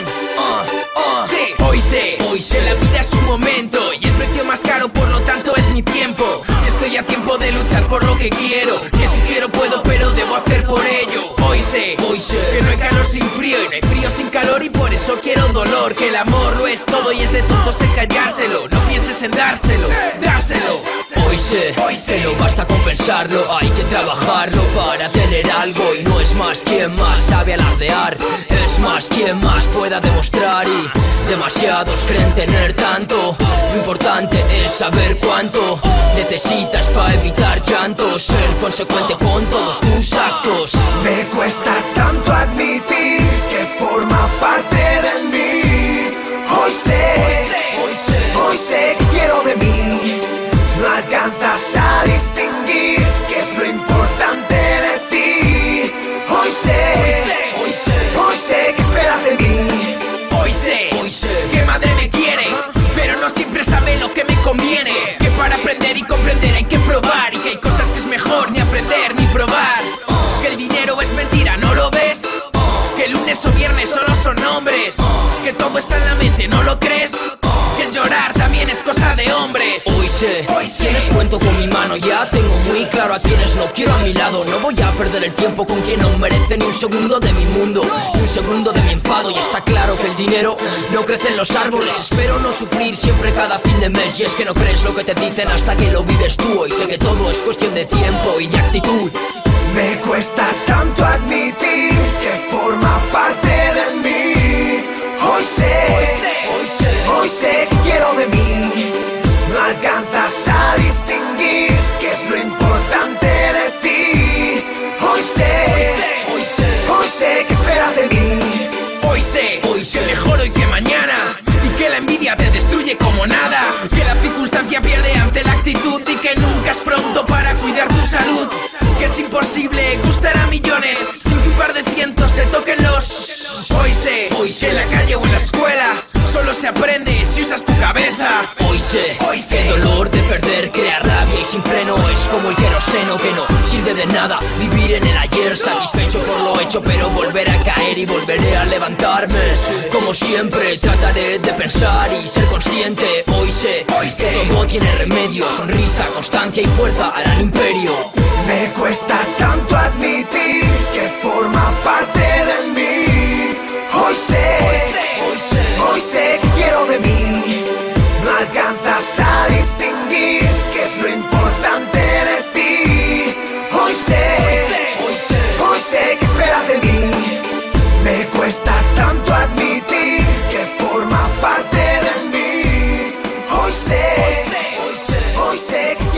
Revolución. Oh. Ah, ah, sí. Hoy sé, hoy sé, la vida es un momento y el precio más caro, por lo tanto, es mi tiempo. Estoy a tiempo de luchar por lo que quiero, que si quiero puedo, pero debo hacer por ello. Hoy sé, hoy sé, que no hay calor sin frío y no hay frío sin calor y por eso quiero dolor, que el amor lo es todo y es de todos el callárselo. No pienses en dárselo, dáselo. Hoy sé, hoy sé, no basta con pensarlo, hay que trabajarlo para tener algo y no es más quien más sabe alardear es más quien más pueda demostrar y demasiados creen tener tanto. Lo importante es saber cuánto necesitas para evitar llantos, ser consecuente con todos tus actos. Me cuesta tanto admitir que forma parte de mí. Hoy sé, Hoy sé, hoy sé que quiero de mí. No alcanzas a distinguir qué es lo importante lo que me conviene. Que para aprender y comprender hay que probar y que hay cosas que es mejor ni aprender ni probar. Que el dinero es mentira, ¿no lo ves? Que lunes o viernes solo son nombres. Que todo está en la mente, ¿no lo? Que sé, quienes cuento con mi mano Ya tengo muy claro a quienes no quiero a mi lado. No voy a perder el tiempo con quien no merece ni un segundo de mi mundo Ni un segundo de mi enfado. Y está claro que el dinero no crece en los árboles. Espero no sufrir siempre cada fin de mes. Y es que no crees lo que te dicen hasta que lo vives tú. Hoy sé que todo es cuestión de tiempo y de actitud. Me cuesta tanto admitir que forma parte Hoy sé. mejor hoy que mañana y que la envidia te destruye como nada, que la circunstancia pierde ante la actitud y que nunca es pronto para cuidar tu salud, que es imposible gustar a millones sin que un par de cientos te toquen los. Hoy sé, Hoy sé. en la calle o en la escuela solo se aprende si usas tu cabeza. Hoy sé, Hoy sé. el dolor de perder crea rabia y sin freno es como el queroseno que no sirve de nada vivir en el ayer satisfecho y volveré a levantarme. Como siempre trataré de pensar y ser consciente. Hoy sé Hoy sé. que todo tiene remedio. Sonrisa constancia y fuerza harán imperio. Me cuesta tanto admitir que forma parte de mí. Hoy sé, hoy sé, hoy sé que